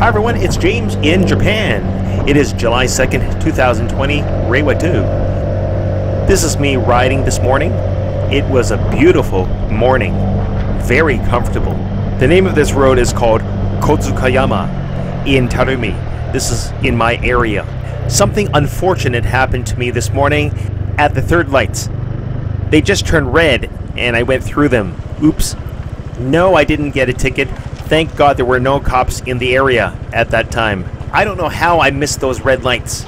Hi everyone, it's James in Japan. It is July 2nd, 2020, Reiwa 2. This is me riding this morning. It was a beautiful morning, very comfortable. The name of this road is called Kotsukayama in Tarumi. This is in my area. Something unfortunate happened to me this morning at the third lights. They just turned red and I went through them. Oops. No, I didn't get a ticket. Thank God there were no cops in the area at that time. I don't know how I missed those red lights.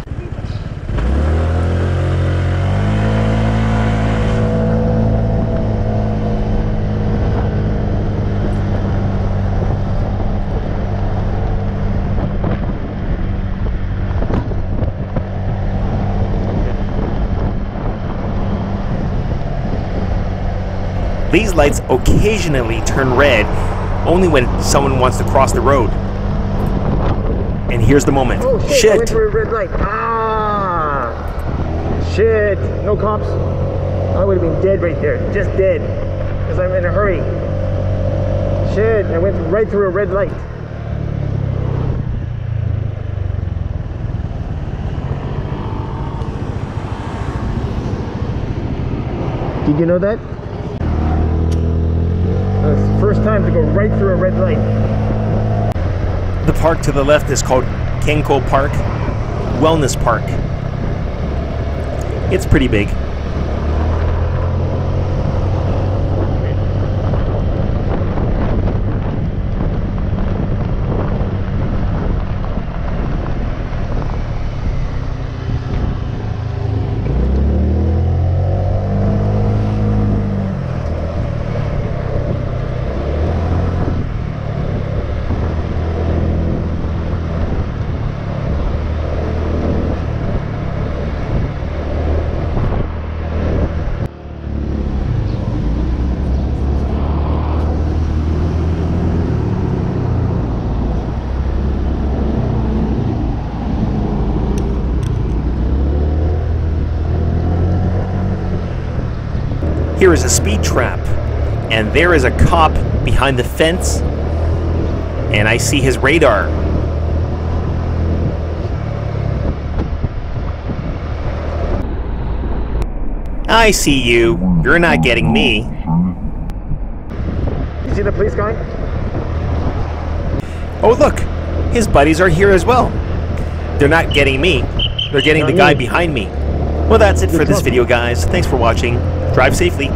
These lights occasionally turn red only when someone wants to cross the road. And here's the moment. Oh shit! I shit. went through a red light. Ah! Shit! No cops. I would have been dead right there. Just dead. Because I'm in a hurry. Shit! I went right through a red light. Did you know that? First time to go right through a red light. The park to the left is called Kenko Park Wellness Park. It's pretty big. Here is a speed trap, and there is a cop behind the fence, and I see his radar. I see you. You're not getting me. You see the police guy? Oh, look. His buddies are here as well. They're not getting me. They're getting Not the guy me. behind me. Well, that's it for this video, guys. Thanks for watching. Drive safely.